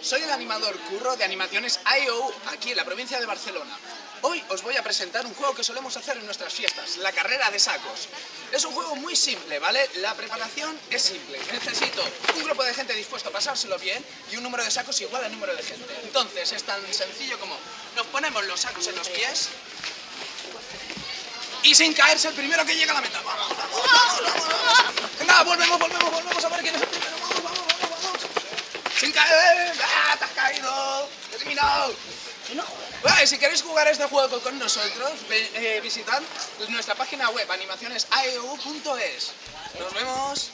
soy el animador Curro de Animaciones IO aquí en la provincia de Barcelona. Hoy os voy a presentar un juego que solemos hacer en nuestras fiestas, la carrera de sacos. Es un juego muy simple, ¿vale? La preparación es simple. Necesito un grupo de gente dispuesto a pasárselo bien y un número de sacos igual al número de gente. Entonces es tan sencillo como nos ponemos los sacos en los pies y sin caerse el primero que llega a la meta. ¡Vamos, vamos, vamos, vamos! Volvemos, volvemos a ver quién es el primero. ¡Vamos, vamos, vamos, vamos! ¡Sin caer! ¡Ah, te has caído! ¡Eliminado! Vale, si queréis jugar este juego con nosotros, eh, visitad nuestra página web animacionesAEU.es. Nos vemos.